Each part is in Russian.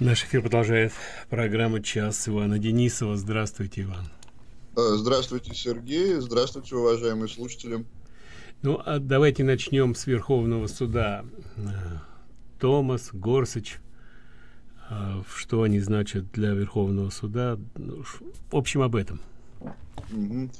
Наш эфир продолжает программа «Час» Ивана Денисова. Здравствуйте, Иван. Э, здравствуйте, Сергей. Здравствуйте, уважаемые слушатели. Ну, а давайте начнем с Верховного суда. Э, Томас, Горсыч, э, что они значат для Верховного суда. Ну, в общем, об этом. Угу.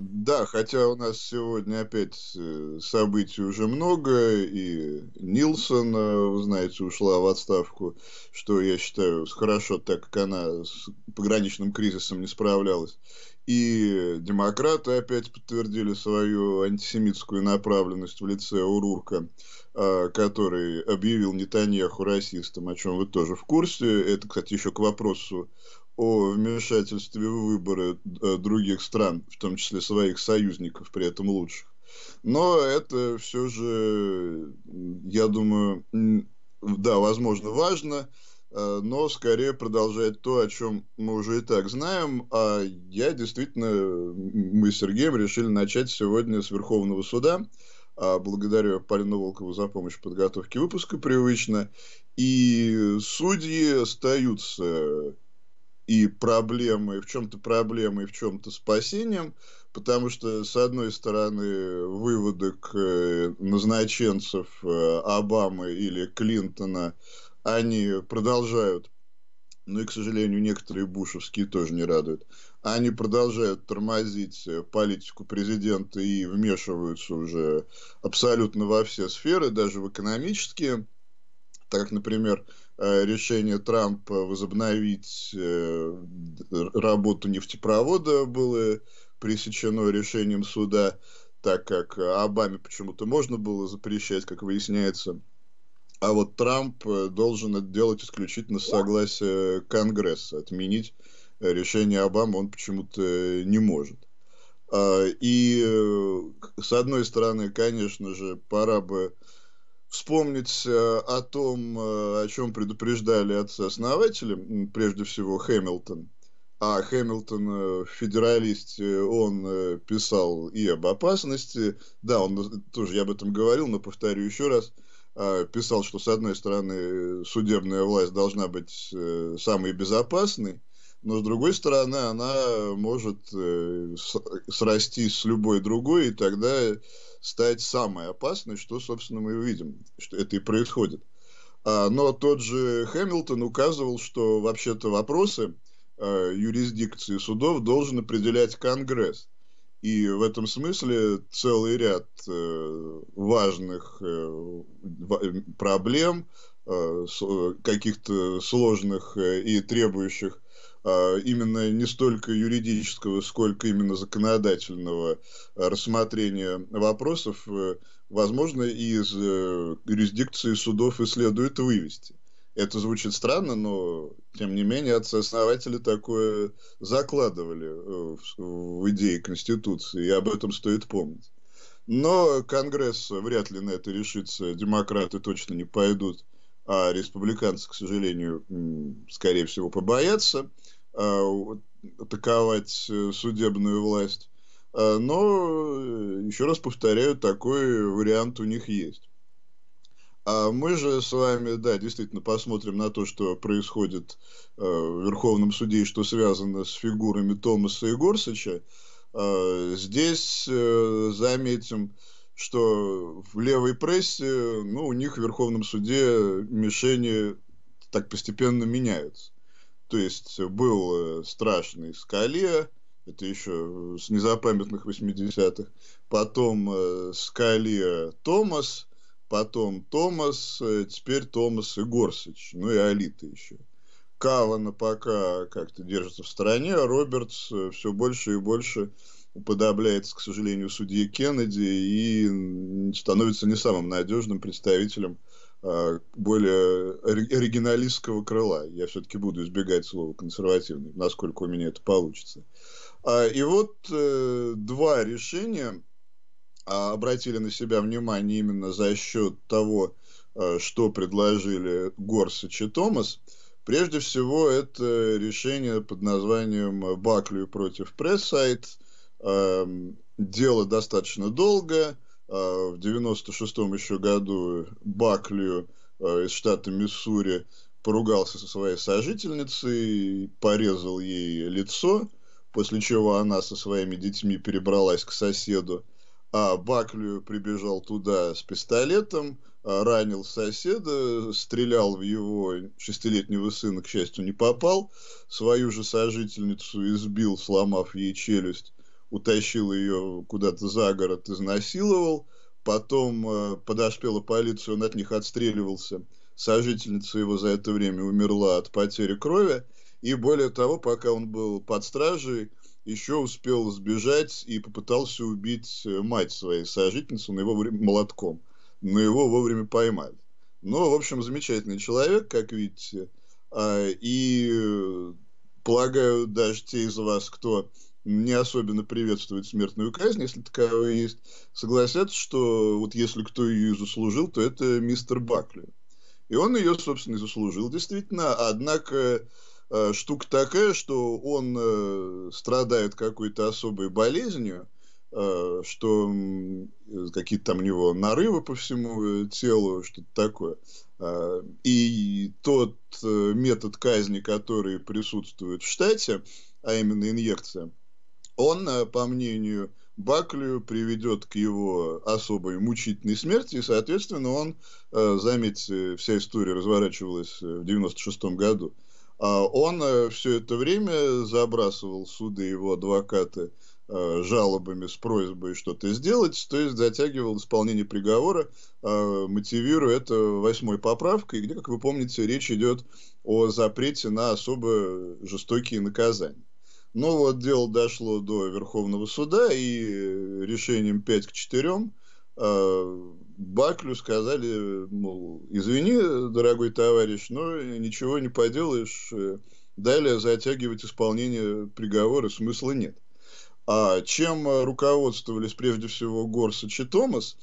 Да, хотя у нас сегодня опять э, событий уже много, и Нилсон, э, вы знаете, ушла в отставку, что я считаю хорошо, так как она с пограничным кризисом не справлялась. И демократы опять подтвердили свою антисемитскую направленность в лице Урурка, который объявил Нетаньяху расистом, о чем вы тоже в курсе. Это, кстати, еще к вопросу о вмешательстве в выборы э, других стран, в том числе своих союзников, при этом лучших. Но это все же, я думаю, да, возможно, важно, э, но скорее продолжает то, о чем мы уже и так знаем. А я действительно, мы с Сергеем решили начать сегодня с Верховного суда. А благодарю Полину Волкову за помощь в подготовке выпуска привычно. И судьи остаются и проблемой, в чем-то проблемой, в чем-то спасением, потому что, с одной стороны, выводок э, назначенцев э, Обамы или Клинтона, они продолжают, ну и, к сожалению, некоторые бушевские тоже не радуют, они продолжают тормозить э, политику президента и вмешиваются уже абсолютно во все сферы, даже в экономические, так например, решение Трампа возобновить э, работу нефтепровода было пресечено решением суда, так как Обаме почему-то можно было запрещать, как выясняется. А вот Трамп э, должен это делать исключительно с согласия Конгресса. Отменить решение Обамы он почему-то не может. А, и, с одной стороны, конечно же, пора бы вспомнить э, о том, э, о чем предупреждали отцы-основатели, прежде всего Хэмилтон. А Хэмилтон э, в «Федералисте» он писал и об опасности. Да, он тоже, я об этом говорил, но повторю еще раз. Писал, что, с одной стороны, судебная власть должна быть самой безопасной, но с другой стороны, она может срастись с любой другой, и тогда стать самой опасной, что, собственно, мы увидим, что это и происходит. А, но тот же Хэмилтон указывал, что вообще-то вопросы а, юрисдикции судов должен определять Конгресс. И в этом смысле целый ряд э, важных э, проблем, э, каких-то сложных и требующих именно не столько юридического, сколько именно законодательного рассмотрения вопросов, э, возможно, из э, юрисдикции судов и следует вывести. Это звучит странно, но, тем не менее, отцы-основатели такое закладывали э, в идеи Конституции, и об этом стоит помнить. Но Конгресс вряд ли на это решится, демократы точно не пойдут, а республиканцы, к сожалению, скорее всего, побоятся – Э, атаковать э, судебную власть. Э, но, еще раз повторяю, такой вариант у них есть. А мы же с вами, да, действительно посмотрим на то, что происходит в Верховном суде и что связано с фигурами Томаса и Горсача. Здесь заметим, что в левой прессе, ну, у них в Верховном суде мишени так постепенно меняются. То есть был э, страшный Скале, это еще с незапамятных 80-х, потом э, Скале Томас, потом Томас, э, теперь Томас и Горсыч, ну и Алита еще. Кавана пока как-то держится в стороне, а Робертс все больше и больше уподобляется, к сожалению, судье Кеннеди и становится не самым надежным представителем а, более оригиналистского крыла. Я все-таки буду избегать слова консервативный, насколько у меня это получится. А, и вот э, два решения а, обратили на себя внимание именно за счет того, что предложили Горсач и Томас. Прежде всего, это решение под названием Баклю против Прессайт. Дело достаточно долгое. В 96-м еще году Баклию э, из штата Миссури поругался со своей сожительницей, порезал ей лицо, после чего она со своими детьми перебралась к соседу, а Баклю прибежал туда с пистолетом, а, ранил соседа, стрелял в его шестилетнего сына, к счастью, не попал, свою же сожительницу избил, сломав ей челюсть, утащил ее куда-то за город, изнасиловал, потом э, подоспела полиция, он от них отстреливался, сожительница его за это время умерла от потери крови, и более того, пока он был под стражей, еще успел сбежать и попытался убить э, мать своей сожительницы, на его время молотком но его вовремя поймали. Но, в общем, замечательный человек, как видите. А, и э, полагаю, даже те из вас, кто не особенно приветствует смертную казнь, если таковая есть, согласятся, что вот если кто ее заслужил, то это мистер Бакли. И он ее, собственно, и заслужил, действительно. Однако э, штука такая, что он э, страдает какой-то особой болезнью, Э, что какие-то там у него нарывы по всему телу, что-то такое. И тот метод казни, который присутствует в штате, а именно инъекция, он, по мнению Баклю, приведет к его особой мучительной смерти, и, соответственно, он, заметьте, вся история разворачивалась в 96 году, а он все это время забрасывал суды его адвокаты Э, жалобами с просьбой что-то сделать, то есть затягивал исполнение приговора, э, мотивируя это восьмой поправкой, где, как вы помните, речь идет о запрете на особо жестокие наказания. Но вот дело дошло до Верховного суда, и решением 5 к 4 э, Баклю сказали, мол, извини, дорогой товарищ, но ничего не поделаешь, далее затягивать исполнение приговора смысла нет. А чем э, руководствовались прежде всего Горсач и Томас,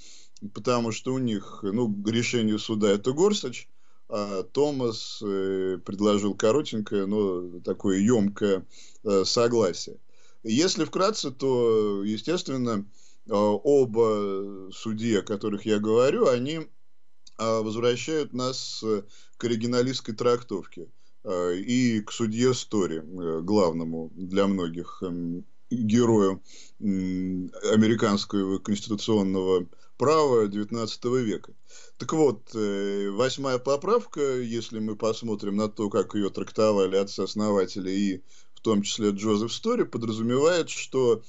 потому что у них, ну, решение суда это Горсач, а Томас э, предложил коротенькое, но такое емкое э, согласие. Если вкратце, то, естественно, оба судьи, о которых я говорю, они возвращают нас к оригиналистской трактовке и к судье Стори, главному для многих эм, герою американского конституционного права XIX века. Так вот, э, восьмая поправка, если мы посмотрим на то, как ее трактовали отцы-основатели и в том числе Джозеф Стори, подразумевает, что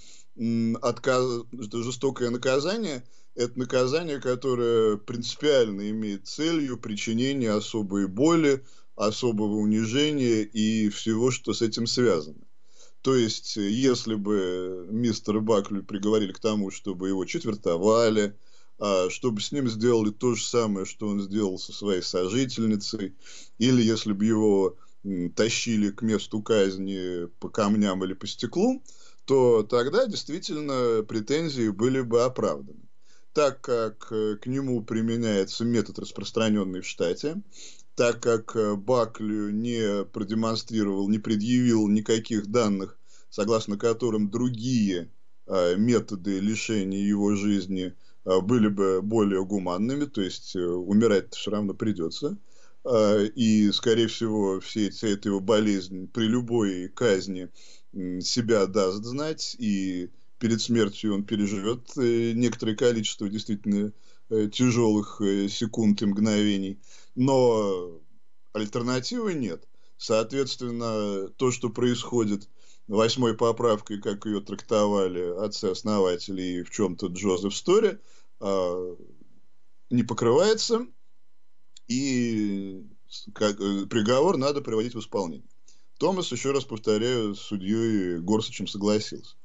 отказ... жестокое наказание – это наказание, которое принципиально имеет целью причинения особой боли, особого унижения и всего, что с этим связано. То есть, если бы мистера Бакли приговорили к тому, чтобы его четвертовали, чтобы с ним сделали то же самое, что он сделал со своей сожительницей, или если бы его тащили к месту казни по камням или по стеклу, то тогда действительно претензии были бы оправданы. Так как э, к нему применяется метод, распространенный в штате, так как э, Баклю не продемонстрировал, не предъявил никаких данных, согласно которым другие э, методы лишения его жизни были бы более гуманными, то есть умирать все равно придется. И, скорее всего, все эти, эта его болезнь при любой казни себя даст знать, и перед смертью он переживет некоторое количество действительно тяжелых секунд и мгновений но альтернативы нет. Соответственно, то, что происходит восьмой поправкой, как ее трактовали отцы-основатели и в чем-то Джозеф Стори, не покрывается, и как, э, приговор надо приводить в исполнение. Томас, еще раз повторяю, с судьей Горсачем согласился.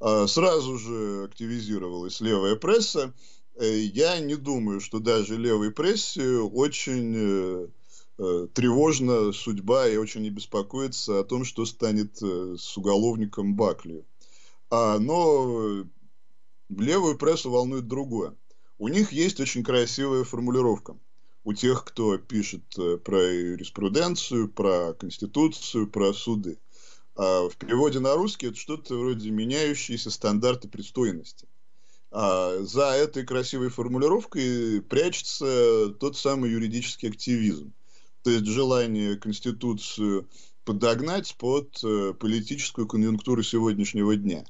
А, сразу же активизировалась левая пресса, Э, я не думаю, что даже левой прессе очень э, э, тревожна судьба и очень не беспокоится о том, что станет с уголовником Бакли. А, но левую прессу волнует другое. У них есть очень красивая формулировка. У тех, кто пишет про юриспруденцию, про конституцию, про суды. А в переводе на русский это что-то вроде меняющиеся стандарты пристойности. А за этой красивой формулировкой прячется тот самый юридический активизм. То есть желание Конституцию подогнать под э, политическую конъюнктуру сегодняшнего дня.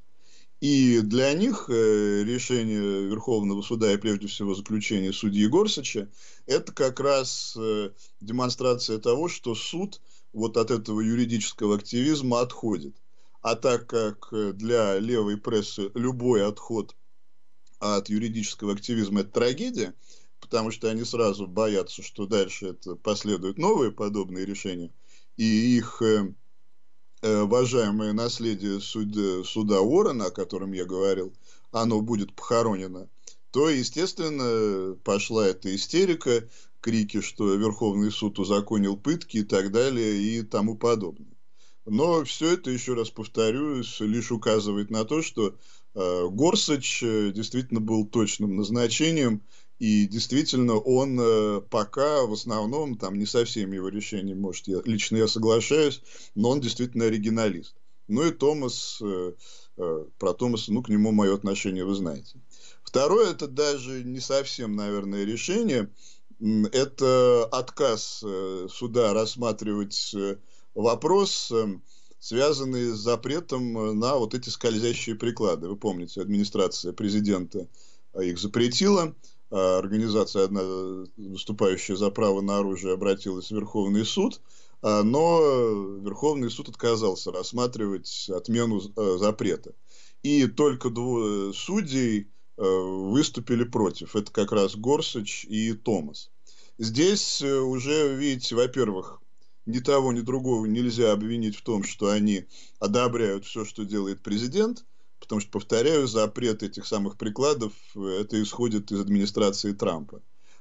И для них э, решение Верховного суда и прежде всего заключение судьи Горсача это как раз э, демонстрация того, что суд вот от этого юридического активизма отходит. А так как для левой прессы любой отход от юридического активизма это трагедия, потому что они сразу боятся, что дальше это последуют новые подобные решения, и их э, уважаемое наследие суда, суда Уоррена, о котором я говорил, оно будет похоронено, то, естественно, пошла эта истерика, крики, что Верховный суд узаконил пытки и так далее и тому подобное. Но все это, еще раз повторюсь, лишь указывает на то, что э, Горсач э, действительно был точным назначением и действительно, он э, пока в основном, там не со всеми его решениями, может, я, лично я соглашаюсь, но он действительно оригиналист. Ну и Томас, э, э, про Томаса, ну, к нему мое отношение вы знаете. Второе, это даже не совсем, наверное, решение. Это отказ э, суда рассматривать э, вопрос, э, связанный с запретом э, на вот эти скользящие приклады. Вы помните, администрация президента их запретила. А, организация, одна, выступающая за право на оружие, обратилась в Верховный суд, а, но Верховный суд отказался рассматривать отмену а, запрета. И только двое судей выступили против. Это как раз Горсач и Томас. Здесь э, уже, видите, во-первых, ни того, ни другого нельзя обвинить в том, что они одобряют все, что делает президент – Потому что, повторяю, запрет этих самых прикладов, э, это исходит из администрации Трампа.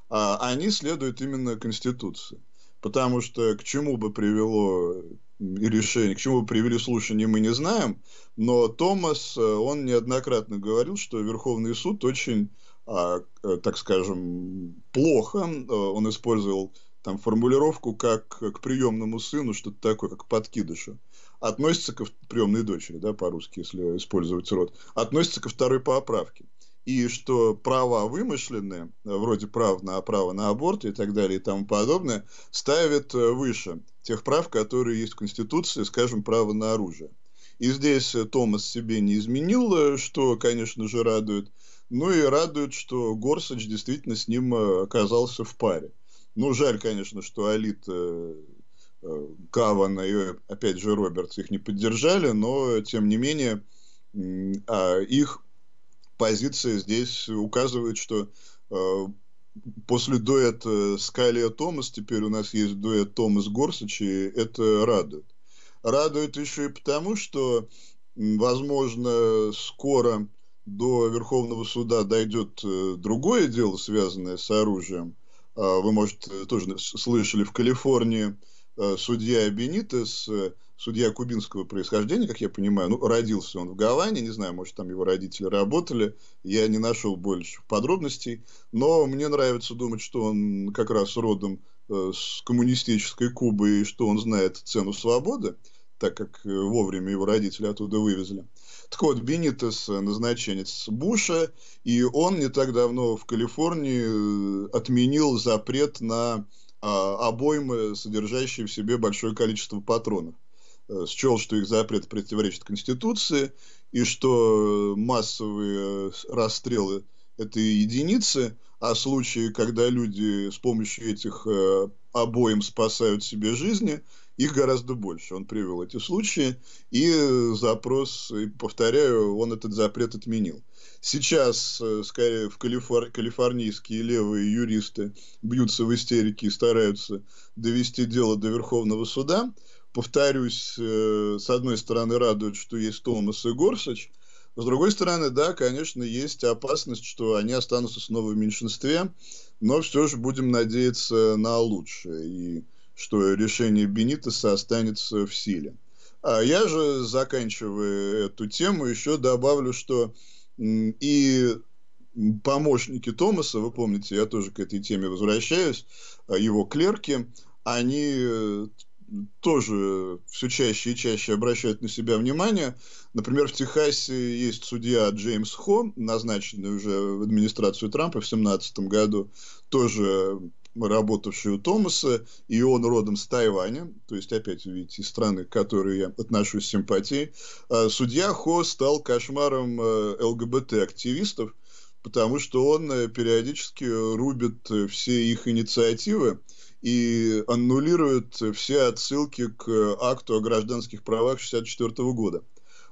А они следуют именно Конституции. Потому что к чему бы привело э, решение, к чему бы привели слушания, мы не знаем. Но Томас, э, он неоднократно говорил, что Верховный суд очень, а, так скажем, плохо, он использовал там формулировку как к приемному сыну, что-то такое, как к подкидышу относится к приемной дочери, да, по-русски, если использовать род, относится ко второй поправке. И что права вымышленные, вроде прав на право на аборт и так далее и тому подобное, ставят э, выше тех прав, которые есть в Конституции, скажем, право на оружие. И здесь э, Томас себе не изменил, э, что, конечно же, радует. Ну и радует, что Горсач действительно с ним оказался в паре. Ну, жаль, конечно, что Алит Каван и, опять же, Робертс их не поддержали, но, тем не менее, а, их позиция здесь указывает, что а, после дуэта Скалия Томас теперь у нас есть дуэт Томас Горсач, и это радует. Радует еще и потому, что, возможно, скоро до Верховного суда дойдет э, другое дело, связанное с оружием. А, вы, может, тоже слышали, в Калифорнии. Э, судья Бенитес, э, судья кубинского происхождения, как я понимаю, ну, родился он в Гаване, не знаю, может, там его родители работали, я не нашел больше подробностей, но мне нравится думать, что он как раз родом э, с коммунистической Кубы, и что он знает цену свободы, так как вовремя его родители оттуда вывезли. Так вот, Бенитес назначенец Буша, и он не так давно в Калифорнии отменил запрет на а, обоймы, содержащие в себе большое количество патронов. Э, счел, что их запрет противоречит Конституции, и что массовые расстрелы – это единицы, а случаи, когда люди с помощью этих э, обоим спасают себе жизни, их гораздо больше. Он привел эти случаи, и запрос, и повторяю, он этот запрет отменил. Сейчас, э, скорее, в Калифор... калифорнийские левые юристы бьются в истерике и стараются довести дело до Верховного суда. Повторюсь, э, с одной стороны, радует, что есть Томас и Горсач, с другой стороны, да, конечно, есть опасность, что они останутся снова в меньшинстве, но все же будем надеяться на лучшее, и что решение Бенитеса останется в силе. А я же, заканчивая эту тему, еще добавлю, что и помощники Томаса, вы помните, я тоже к этой теме возвращаюсь, а, его клерки, они э, тоже все чаще и чаще обращают на себя внимание. Например, в Техасе есть судья Джеймс Хо, назначенный уже в администрацию Трампа в 2017 году, тоже работавший у Томаса, и он родом с Тайваня, то есть, опять видите, из страны, к которой я отношусь с симпатией, а судья Хо стал кошмаром э, ЛГБТ-активистов, потому что он э, периодически рубит э, все их инициативы и аннулирует все отсылки к акту о гражданских правах 1964 года,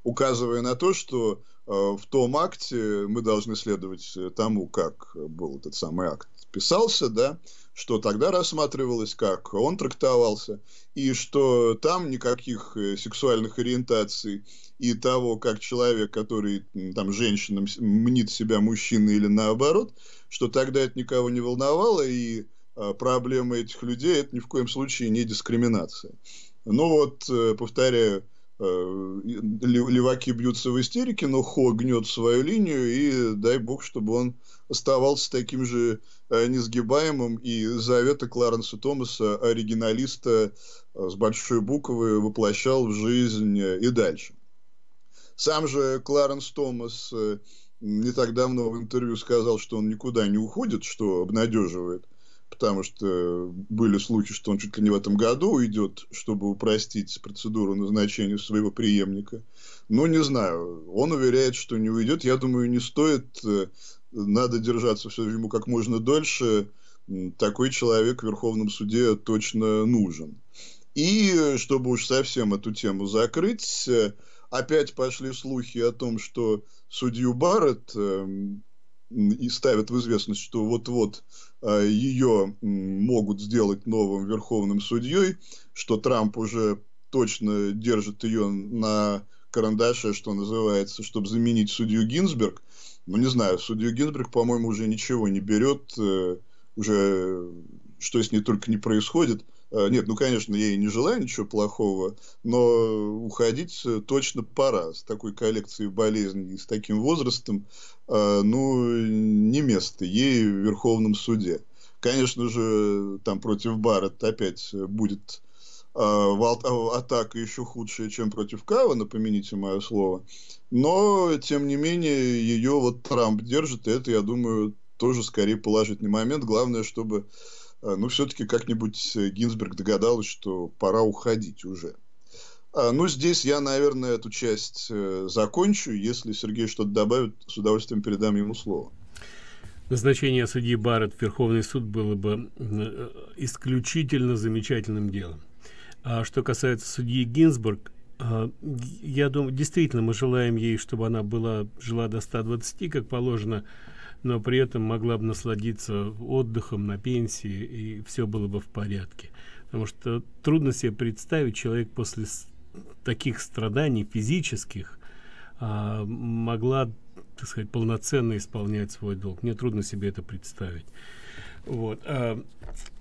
указывая на то, что в том акте мы должны следовать тому, как был этот самый акт писался, да, что тогда рассматривалось, как он трактовался, и что там никаких э, сексуальных ориентаций и того, как человек, который там женщинам мнит себя мужчиной или наоборот, что тогда это никого не волновало, и а, проблема этих людей это ни в коем случае не дискриминация. Ну вот, э, повторяю, Э, леваки бьются в истерике, но Хо гнет свою линию, и дай бог, чтобы он оставался таким же э, несгибаемым, и заветы Кларенса Томаса, оригиналиста э, с большой буквы, воплощал в жизнь и дальше. Сам же Кларенс Томас не так давно в интервью сказал, что он никуда не уходит, что обнадеживает потому что были случаи, что он чуть ли не в этом году уйдет, чтобы упростить процедуру назначения своего преемника. Но не знаю, он уверяет, что не уйдет. Я думаю, не стоит, э, надо держаться все ему как можно дольше. Такой человек в Верховном суде точно нужен. И чтобы уж совсем эту тему закрыть, э, опять пошли слухи о том, что судью Барретт эм, и ставят в известность, что вот-вот ее могут сделать новым верховным судьей, что Трамп уже точно держит ее на карандаше, что называется, чтобы заменить судью Гинзберг. Ну, не знаю, судью Гинзберг, по-моему, уже ничего не берет, э, уже что с ней только не происходит. Э, нет, ну, конечно, я ей не желаю ничего плохого, но уходить э, точно пора. С такой коллекцией болезней и с таким возрастом, э, ну, не место ей в Верховном суде. Конечно же, там против Барретт опять будет атака еще худшая, чем против Кава, помяните мое слово. Но, тем не менее, ее вот Трамп держит, и это, я думаю, тоже скорее положительный момент. Главное, чтобы ну, все-таки как-нибудь э, Гинзберг догадалась, что пора уходить уже. А, ну, здесь я, наверное, эту часть э, закончу. Если Сергей что-то добавит, с удовольствием передам ему слово. Назначение судьи Барретт в Верховный суд было бы э, исключительно замечательным делом. А что касается судьи Гинзбург, я думаю, действительно, мы желаем ей, чтобы она была, жила до 120, как положено, но при этом могла бы насладиться отдыхом на пенсии, и все было бы в порядке. Потому что трудно себе представить, человек после таких страданий физических а, могла, так сказать, полноценно исполнять свой долг. Мне трудно себе это представить. Вот. А,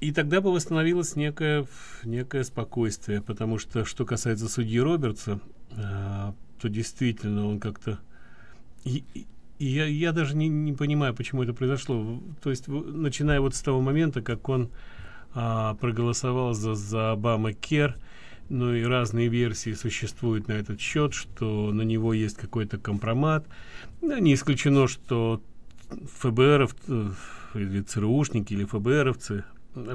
и тогда бы восстановилось некое, некое спокойствие, потому что, что касается судьи Робертса, а, то действительно он как-то... Я, я даже не, не понимаю, почему это произошло. То есть, начиная вот с того момента, как он а, проголосовал за, за Обама Кер, ну и разные версии существуют на этот счет, что на него есть какой-то компромат. Не исключено, что ФБР или ЦРУшники, или ФБРовцы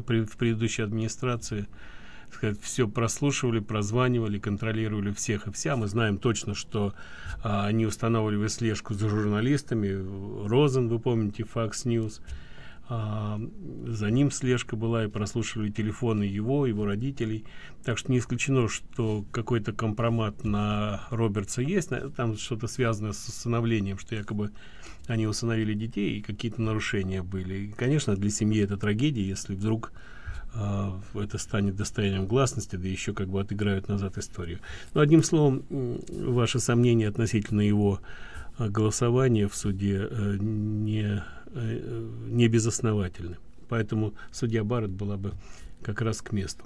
при, в предыдущей администрации сказать, все прослушивали, прозванивали, контролировали всех и вся. Мы знаем точно, что а, они устанавливали слежку за журналистами. Розен, вы помните, Fox News. А, за ним слежка была и прослушивали телефоны его, его родителей. Так что не исключено, что какой-то компромат на Робертса есть. Там что-то связано с усыновлением, что якобы они усыновили детей и какие-то нарушения были. И, конечно, для семьи это трагедия, если вдруг это станет достоянием гласности, да еще как бы отыграют назад историю. Но одним словом, ваши сомнения относительно его э, голосования в суде э, не, э, не безосновательны. Поэтому судья Барретт была бы как раз к месту.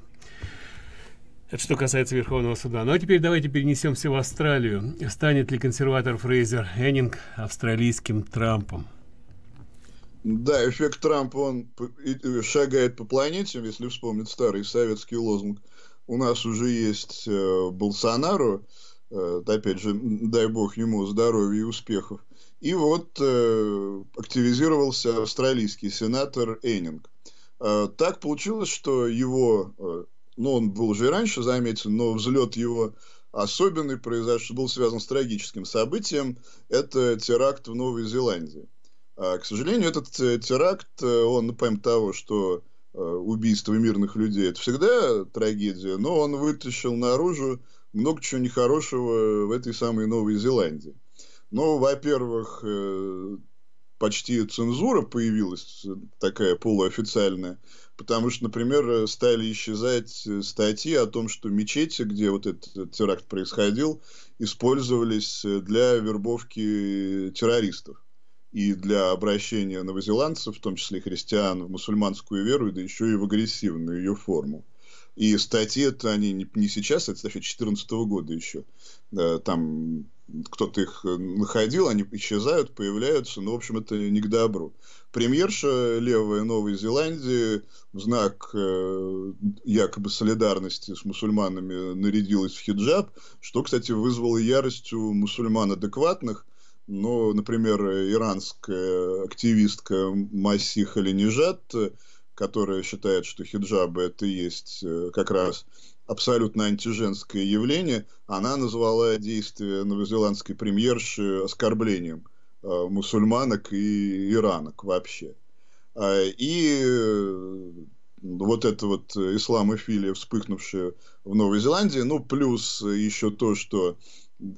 Это что касается Верховного суда. Ну а теперь давайте перенесемся в Австралию. Станет ли консерватор Фрейзер Хеннинг австралийским Трампом? Да, эффект Трампа, он шагает по планете, если вспомнить старый советский лозунг. У нас уже есть э, Болсонару, э, опять же, дай бог ему здоровья и успехов. И вот э, активизировался австралийский сенатор Эйнинг. Так получилось, что его, ну, он был уже раньше заметен, но взлет его особенный произошел, был связан с трагическим событием. Это теракт в Новой Зеландии. А, к сожалению, этот э, теракт, э, он, помимо того, что э, убийство мирных людей это всегда трагедия, но он вытащил наружу много чего нехорошего в этой самой Новой Зеландии. Ну, во-первых, почти цензура появилась, такая полуофициальная, потому что, например, стали исчезать статьи о том, что мечети, где вот этот теракт происходил, использовались для вербовки террористов и для обращения новозеландцев, в том числе христиан, в мусульманскую веру, да еще и в агрессивную ее форму. И статьи это они не, не сейчас, это статья 2014 года еще. Там кто-то их находил, они исчезают, появляются, но, в общем, это не к добру. Премьерша левая Новой Зеландии в знак э, якобы солидарности с мусульманами нарядилась в хиджаб, что, кстати, вызвало ярость у мусульман адекватных, но, например, иранская активистка Маси Халинижат, которая считает, что хиджабы это и есть э, как раз абсолютно антиженское явление, она назвала действия новозеландской премьерши оскорблением э, мусульманок и иранок вообще. А, и э, вот эта вот исламофилия, вспыхнувшая в Новой Зеландии, ну, плюс еще то, что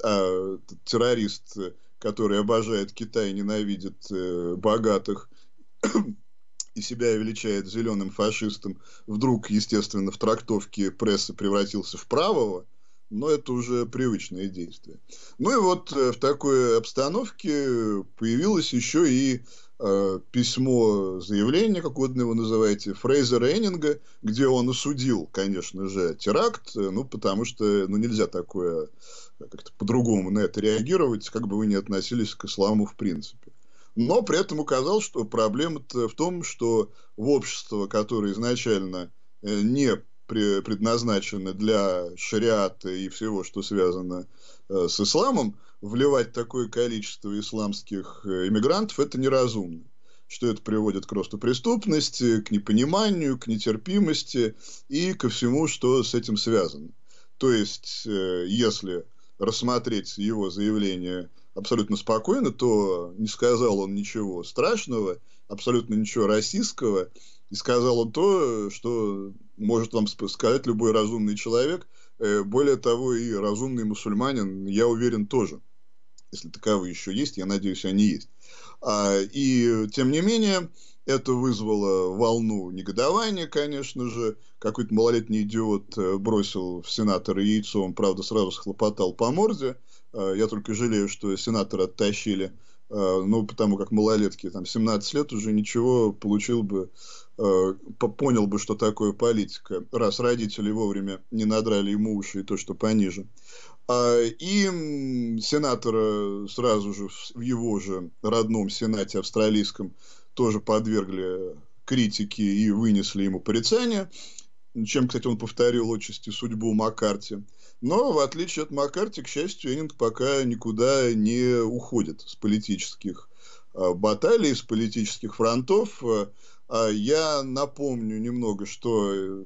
а, террорист который обожает Китай, ненавидит э, богатых и себя величает зеленым фашистом, вдруг, естественно, в трактовке прессы превратился в правого, но это уже привычное действие. Ну и вот э, в такой обстановке появилось еще и письмо заявление, как угодно его называете, Фрейзера Эннинга, где он осудил, конечно же, теракт, э, ну, потому что ну, нельзя такое как-то по-другому на это реагировать, как бы вы ни относились к исламу в принципе. Но при этом указал, что проблема в том, что в общество, которое изначально э, не предназначено для шариата и всего, что связано э, с исламом, вливать такое количество исламских э, иммигрантов – это неразумно что это приводит к росту преступности, к непониманию, к нетерпимости и ко всему, что с этим связано. То есть, если рассмотреть его заявление абсолютно спокойно, то не сказал он ничего страшного, абсолютно ничего российского, и сказал он то, что может вам сказать любой разумный человек, э, более того, и разумный мусульманин, я уверен, тоже. Если таковые еще есть, я надеюсь, они есть. А, и, тем не менее, это вызвало волну негодования, конечно же. Какой-то малолетний идиот э, бросил в сенатора яйцо, он, правда, сразу схлопотал по морде. Э, я только жалею, что сенатора оттащили. Э, ну, потому как малолетки, там, 17 лет уже ничего получил бы, понял бы, что такое политика, раз родители вовремя не надрали ему уши и то, что пониже. А, и сенатора сразу же в его же родном сенате австралийском тоже подвергли критике и вынесли ему порицание, чем, кстати, он повторил отчасти судьбу Маккарти. Но, в отличие от Маккарти, к счастью, Эннинг пока никуда не уходит с политических а, баталий, с политических фронтов. А я напомню немного, что э,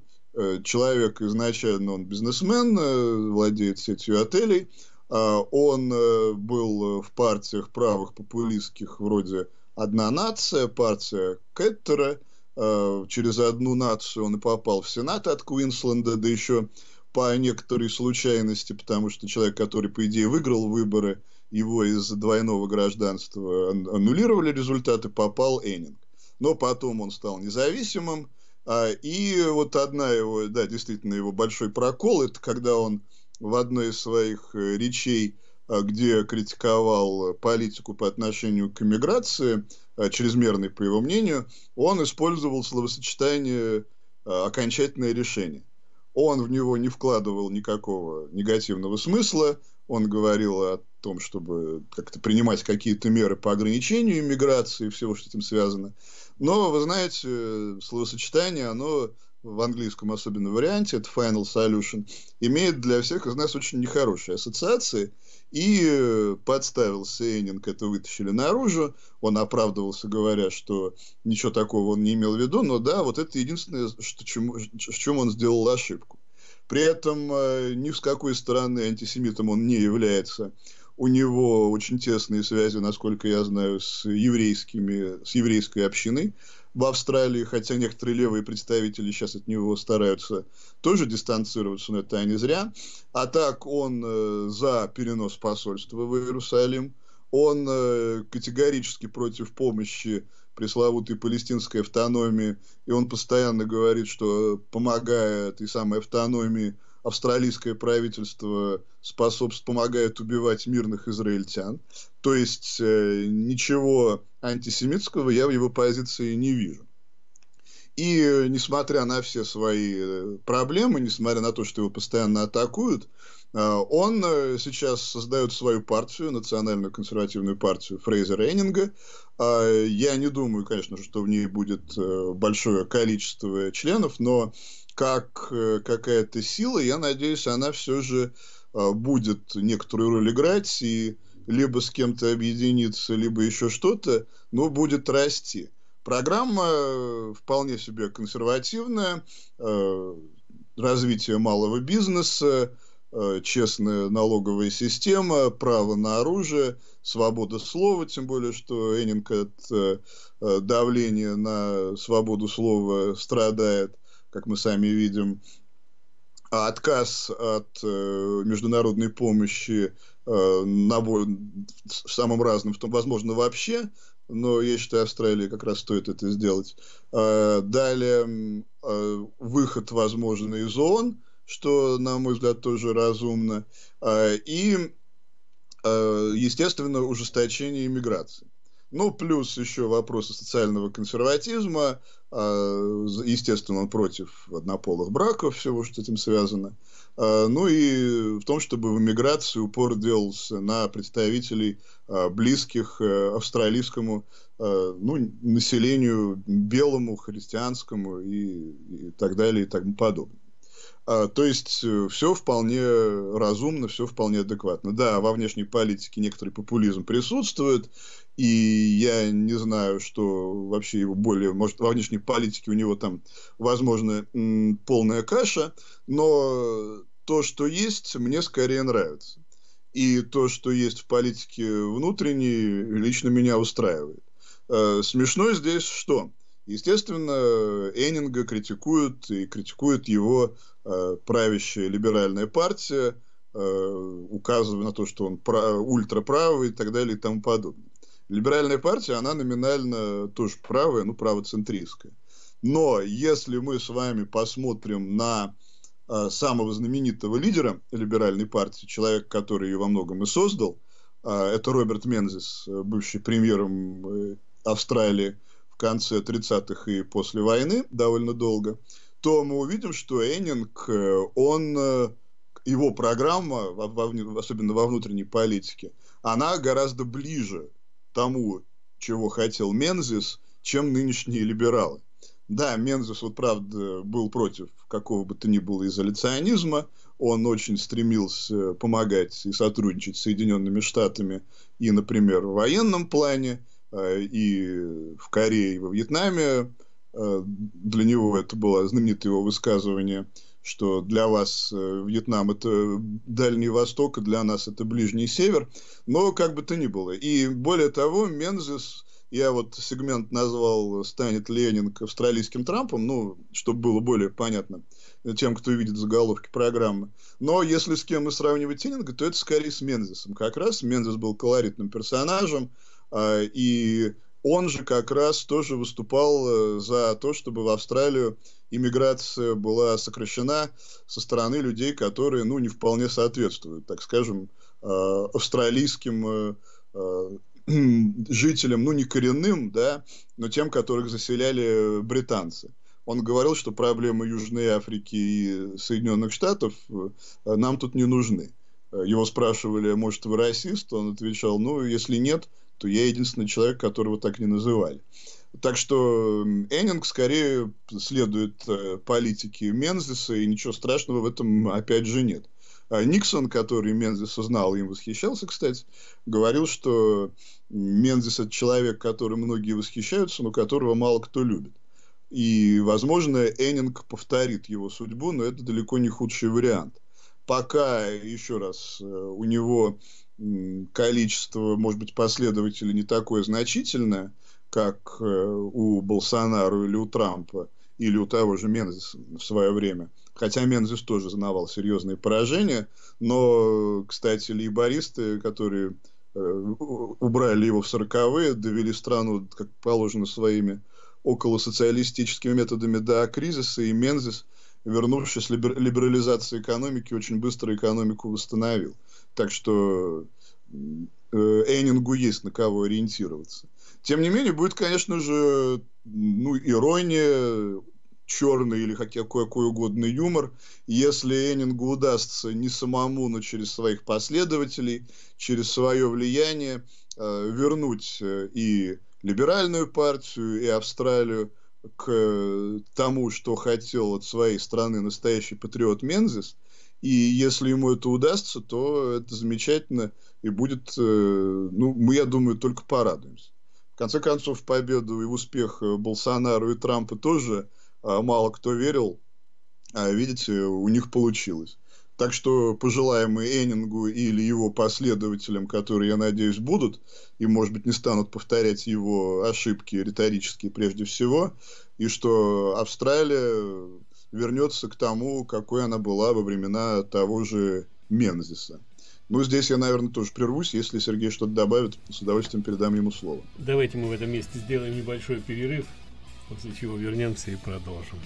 человек изначально он бизнесмен, э, владеет сетью отелей. А он э, был в партиях правых популистских вроде одна нация, партия Кеттера. Э, через одну нацию он и попал в Сенат от Куинсленда, да еще по некоторой случайности, потому что человек, который, по идее, выиграл выборы, его из двойного гражданства аннулировали результаты, попал Эннинг. Но потом он стал независимым, а, и вот одна его, да, действительно, его большой прокол, это когда он в одной из своих э, речей а, где критиковал политику по отношению к иммиграции, а, чрезмерной, по его мнению, он использовал словосочетание а, «окончательное решение». Он в него не вкладывал никакого негативного смысла, он говорил о том, чтобы как-то принимать какие-то меры по ограничению иммиграции и всего, что с этим связано. Но, вы знаете, словосочетание, оно в английском особенно варианте, это Final Solution, имеет для всех из нас очень нехорошие ассоциации. И э, подставился Эннинг, это вытащили наружу. Он оправдывался, говоря, что ничего такого он не имел в виду. Но да, вот это единственное, что, чему, в чем он сделал ошибку. При этом э, ни с какой стороны антисемитом он не является. У него очень тесные связи, насколько я знаю, с еврейскими, с еврейской общиной в Австралии, хотя некоторые левые представители сейчас от него стараются тоже дистанцироваться, но это не зря. А так он э, за перенос посольства в Иерусалим, он э, категорически против помощи пресловутой палестинской автономии, и он постоянно говорит, что помогая этой самой автономии, австралийское правительство способствует, помогает убивать мирных израильтян. То есть э, ничего антисемитского я в его позиции не вижу. И э, несмотря на все свои э, проблемы, несмотря на то, что его постоянно атакуют, он э, сейчас создает свою партию, национальную консервативную партию Фрейзера Эннинга. Э, я не думаю, конечно, что в ней будет э, большое количество членов, но как э, какая-то сила, я надеюсь, она все же э, будет некоторую роль играть и либо с кем-то объединиться, либо еще что-то, но будет расти. Программа э, вполне себе консервативная, развитие малого бизнеса, честная налоговая система, право на оружие, свобода слова, тем более, что Эннинг от давления на свободу слова страдает как мы сами видим, а отказ от э, международной помощи э, на, самым разным, в том, возможно, вообще, но я считаю, Австралии как раз стоит это сделать. Э, далее, э, выход, возможно, из ООН, что, на мой взгляд, тоже разумно. Э, и, э, естественно, ужесточение иммиграции. Ну, плюс еще вопросы социального консерватизма. А, естественно, он против однополых браков, всего, что с этим связано. А, ну и в том, чтобы в эмиграции упор делался на представителей а, близких э, австралийскому ну, населению белому, христианскому и, и так далее и тому подобное. А, то есть э, все вполне разумно, все вполне адекватно. Да, во внешней политике некоторый популизм присутствует, и я не знаю, что вообще его более, может, во внешней политике у него там, возможно, полная каша, но то, что есть, мне скорее нравится. И то, что есть в политике внутренней, лично меня устраивает. Э, смешно здесь что? Естественно, Эннинга критикуют и критикует его э, правящая либеральная партия, э, указывая на то, что он пра- ультраправый и так далее и тому подобное. Либеральная партия, она номинально тоже правая, ну, правоцентристская. Но если мы с вами посмотрим на э, самого знаменитого лидера либеральной партии, человек, который ее во многом и создал, э, это Роберт Мензис, бывший премьером э, Австралии, в конце 30-х и после войны довольно долго, то мы увидим, что Эннинг, э, он, э, его программа, особенно во внутренней политике, она гораздо ближе тому, чего хотел Мензис, чем нынешние либералы. Да, Мензис, вот правда, был против какого бы то ни было изоляционизма, он очень стремился помогать и сотрудничать с Соединенными Штатами и, например, в военном плане, и в Корее, и во Вьетнаме. Э, для него это было знаменитое его высказывание, что для вас э, Вьетнам – это Дальний Восток, а для нас это Ближний Север. Но как бы то ни было. И более того, Мензис, я вот сегмент назвал «Станет Ленинг австралийским Трампом», ну, чтобы было более понятно тем, кто видит заголовки программы. Но если с кем мы сравнивать Ленинга, то это скорее с Мензисом. Как раз Мензис был колоритным персонажем, и он же как раз тоже выступал э, за то, чтобы в Австралию иммиграция была сокращена со стороны людей, которые, ну, не вполне соответствуют, так скажем, а, австралийским э, а, жителям, ну, не коренным, да, но тем, которых заселяли британцы. Он говорил, что проблемы Южной Африки и Соединенных Штатов э, нам тут не нужны. Его спрашивали, может, вы расист? Он отвечал, ну, если нет, то я единственный человек, которого так не называли. Так что Эннинг скорее следует э, политике Мензиса, и ничего страшного в этом опять же нет. А Никсон, который Мензиса знал и им восхищался, кстати, говорил, что Мензис – это человек, который многие восхищаются, но которого мало кто любит. И, возможно, Эннинг повторит его судьбу, но это далеко не худший вариант. Пока, еще раз, э, у него количество, может быть, последователей не такое значительное, как э, у Болсонару или у Трампа, или у того же Мензиса в свое время. Хотя Мензис тоже знавал серьезные поражения, но, кстати, лейбористы, которые э, убрали его в сороковые, довели страну, как положено, своими около социалистическими методами до кризиса, и Мензис, вернувшись либерализации экономики, очень быстро экономику восстановил. Так что э, Эйнингу есть на кого ориентироваться. Тем не менее, будет, конечно же, ну, ирония, черный или какой, какой угодно юмор, если Энингу удастся не самому, но через своих последователей, через свое влияние э, вернуть э, и либеральную партию, и Австралию к тому, что хотел от своей страны настоящий патриот Мензис. И если ему это удастся, то это замечательно и будет, э, ну, мы, я думаю, только порадуемся. В конце концов, в победу и в успех э, Болсонару и Трампа тоже э, мало кто верил, а видите, у них получилось. Так что пожелаем мы Эннингу или его последователям, которые, я надеюсь, будут, и, может быть, не станут повторять его ошибки риторические прежде всего, и что Австралия вернется к тому, какой она была во времена того же Мензиса. Ну, здесь я, наверное, тоже прервусь. Если Сергей что-то добавит, с удовольствием передам ему слово. Давайте мы в этом месте сделаем небольшой перерыв, после чего вернемся и продолжим.